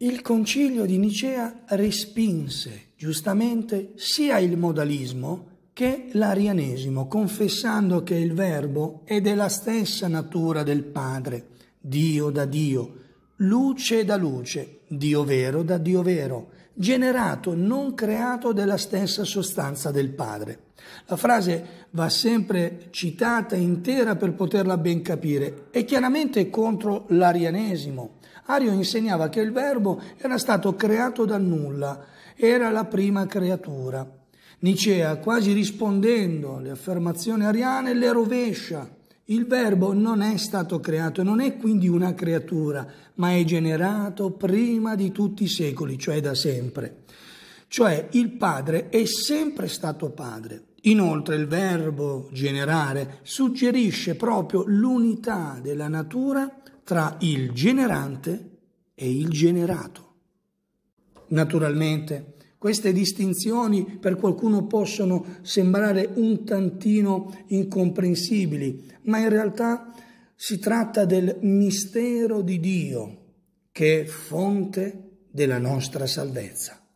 Il concilio di Nicea respinse giustamente sia il modalismo che l'arianesimo, confessando che il Verbo è della stessa natura del Padre, Dio da Dio, luce da luce, Dio vero da Dio vero, generato, non creato della stessa sostanza del Padre. La frase va sempre citata intera per poterla ben capire e chiaramente contro l'arianesimo. Ario insegnava che il Verbo era stato creato dal nulla, era la prima creatura. Nicea, quasi rispondendo alle affermazioni ariane, le rovescia. Il verbo non è stato creato, non è quindi una creatura, ma è generato prima di tutti i secoli, cioè da sempre. Cioè il Padre è sempre stato Padre. Inoltre il verbo generare suggerisce proprio l'unità della natura tra il generante e il generato. Naturalmente, queste distinzioni per qualcuno possono sembrare un tantino incomprensibili, ma in realtà si tratta del mistero di Dio che è fonte della nostra salvezza.